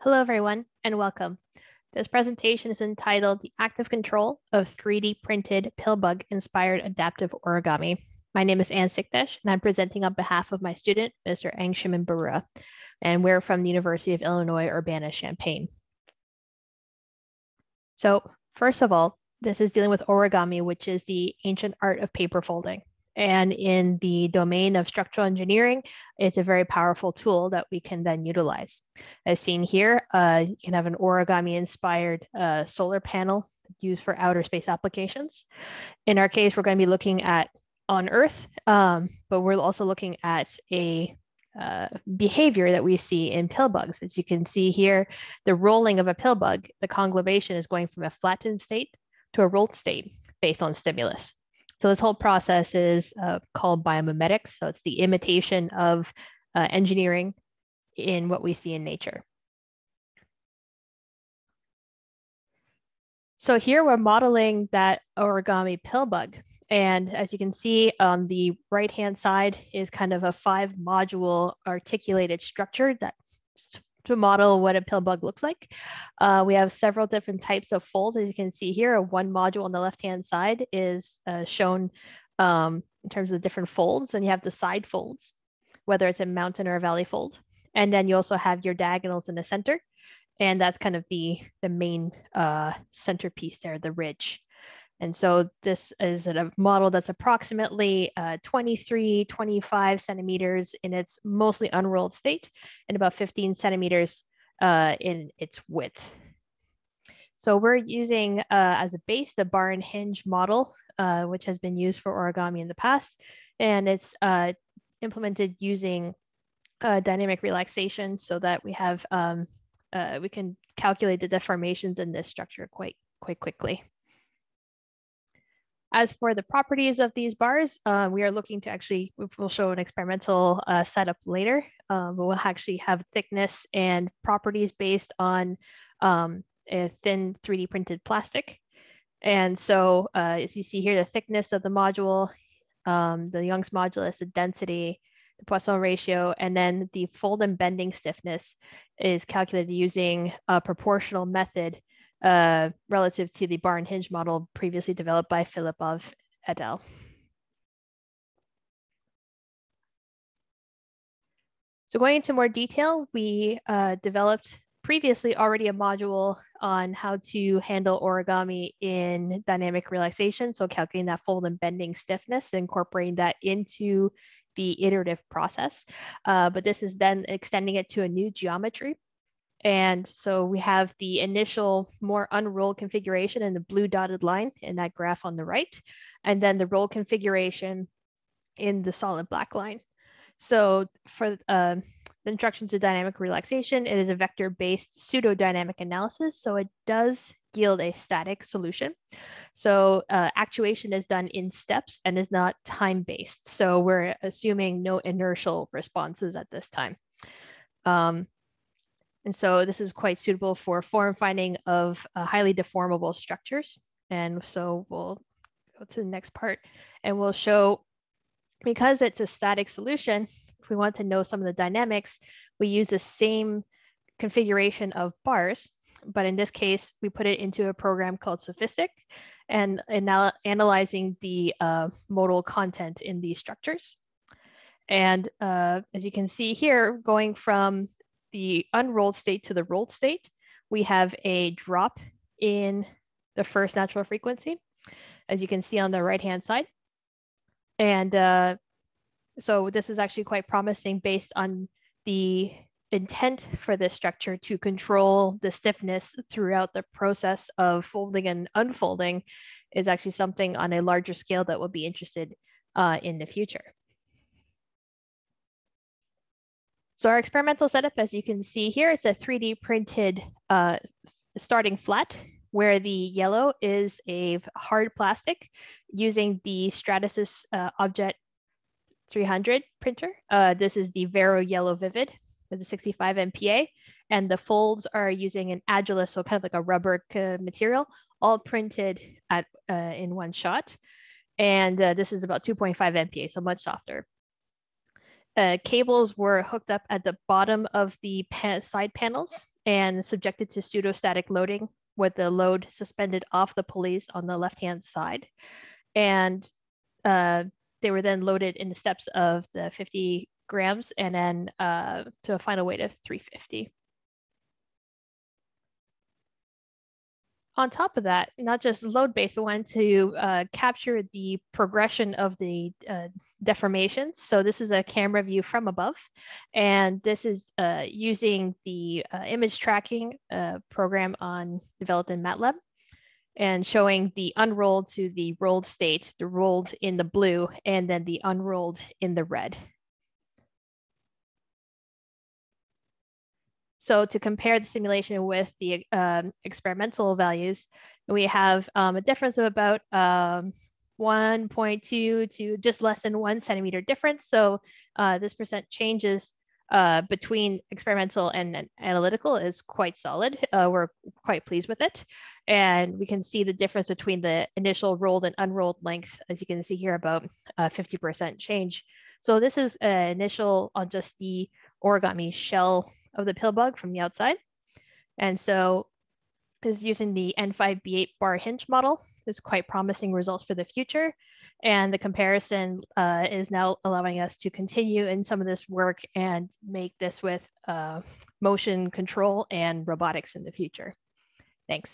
Hello, everyone, and welcome. This presentation is entitled The Active Control of 3D Printed Pillbug Inspired Adaptive Origami. My name is Ann Sychterz, and I'm presenting on behalf of my student, Mr. Angshuman Baruah, and we're from the University of Illinois Urbana-Champaign. So first of all, this is dealing with origami, which is the ancient art of paper folding. And in the domain of structural engineering, it's a very powerful tool that we can then utilize. As seen here, uh, you can have an origami inspired uh, solar panel used for outer space applications. In our case, we're going to be looking at on Earth, um, but we're also looking at a uh, behavior that we see in pill bugs. As you can see here, the rolling of a pill bug, the conglobation is going from a flattened state to a rolled state based on stimulus. So this whole process is uh, called biomimetics. So it's the imitation of uh, engineering in what we see in nature. So here we're modeling that origami pill bug. And as you can see on the right-hand side is kind of a five module articulated structure that to model what a pill bug looks like. Uh, we have several different types of folds. As you can see here, one module on the left-hand side is uh, shown um, in terms of different folds, and you have the side folds, whether it's a mountain or a valley fold. And then you also have your diagonals in the center, and that's kind of the, the main uh, centerpiece there, the ridge. And so this is a model that's approximately uh, 23, 25 centimeters in its mostly unrolled state and about 15 centimeters uh, in its width. So we're using uh, as a base the bar and hinge model, uh, which has been used for origami in the past. And it's uh, implemented using uh, dynamic relaxation so that we have, um, we can calculate the deformations in this structure quite, quite quickly. As for the properties of these bars, uh, we are looking to actually, we'll show an experimental uh, setup later, um, but we'll actually have thickness and properties based on um, a thin 3D printed plastic. And so uh, as you see here, the thickness of the module, um, the Young's modulus, the density, the Poisson ratio, and then the fold and bending stiffness is calculated using a proportional method uh, relative to the bar and hinge model previously developed by Filipov et al. So going into more detail, we uh, developed previously already a module on how to handle origami in dynamic relaxation. So calculating that fold and bending stiffness, incorporating that into the iterative process. Uh, but this is then extending it to a new geometry and so we have the initial more unrolled configuration in the blue dotted line in that graph on the right, and then the roll configuration in the solid black line. So for uh, the instruction to dynamic relaxation, it is a vector-based pseudo-dynamic analysis. So it does yield a static solution. So uh, actuation is done in steps and is not time-based. So we're assuming no inertial responses at this time. Um, and so this is quite suitable for form finding of uh, highly deformable structures. And so we'll go to the next part and we'll show, because it's a static solution, if we want to know some of the dynamics, we use the same configuration of bars, but in this case, we put it into a program called SOFiSTiK and, now analyzing the uh, modal content in these structures. And uh, as you can see here, going from the unrolled state to the rolled state, we have a drop in the first natural frequency, as you can see on the right-hand side. And uh, so this is actually quite promising based on the intent for this structure to control the stiffness throughout the process of folding and unfolding is actually something on a larger scale that we'll be interested uh, in the future. So our experimental setup, as you can see here, it's a 3D printed uh, starting flat where the yellow is a hard plastic using the Stratasys uh, Objet 300 printer. Uh, this is the Vero Yellow Vivid with a 65 MPa. And the folds are using an Agilus, so kind of like a rubber material, all printed at uh, in one shot. And uh, this is about 2.5 MPa, so much softer uh, cables were hooked up at the bottom of the side panels and subjected to pseudostatic loading with the load suspended off the pulleys on the left-hand side. And uh, they were then loaded in the steps of the 50 grams and then uh, to a final weight of 350. On top of that, not just load based, but wanted to uh, capture the progression of the uh, deformation. So this is a camera view from above, and this is uh, using the uh, image tracking uh, program on developed in MATLAB and showing the unrolled to the rolled state, the rolled in the blue, and then the unrolled in the red. So to compare the simulation with the um, experimental values, we have um, a difference of about um, 1.2 to just less than one centimeter difference. So uh, this percent changes uh, between experimental and, analytical is quite solid. Uh, we're quite pleased with it. And we can see the difference between the initial rolled and unrolled length, as you can see here, about 50% uh, change. So this is an initial on just the origami shell of the pill bug from the outside. And so is using the N5B8 bar hinge model is quite promising results for the future. And the comparison uh, is now allowing us to continue in some of this work and make this with uh, motion control and robotics in the future. Thanks.